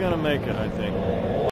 gonna make it, I think.